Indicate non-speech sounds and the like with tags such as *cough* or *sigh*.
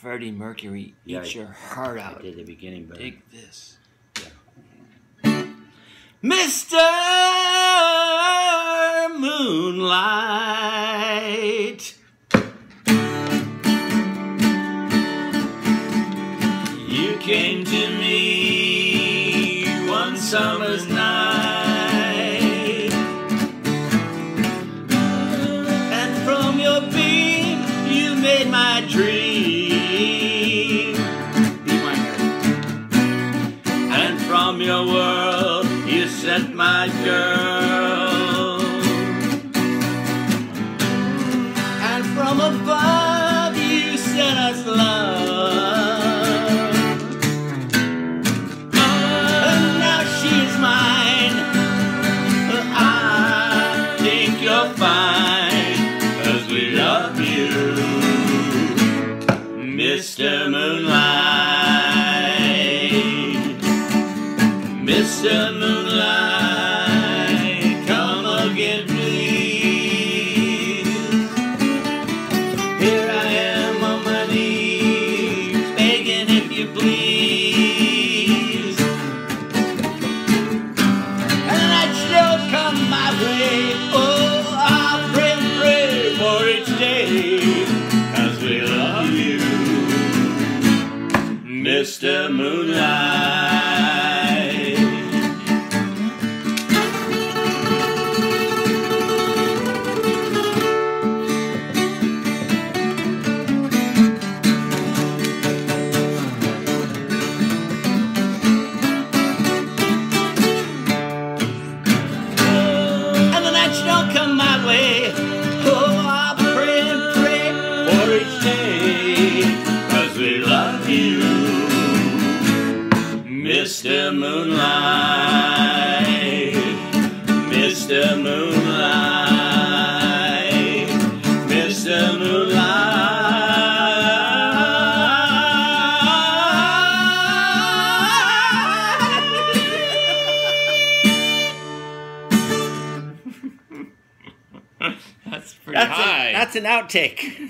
Freddie Mercury Yeah, eat I- your heart I out. did the beginning, but Dig this. Yeah. Mr. Moonlight. You came to me one summer's night. And from your beam, you made my dream. Your world you sent my girl. And from above you sent us love. And now she's mine. I think you're fine. Cause we love you. Mr. Moonlight. Mr. Moonlight, come again, please. Here I am on my knees, begging if you please. And that still come my way. Oh, I'll pray pray for each day, cause we love you. Mr. Moonlight. My way. Oh, I'll pray and pray for each day. Cause we love you. Mr. Moonlight, That's pretty That's, high. a, that's an outtake. *laughs*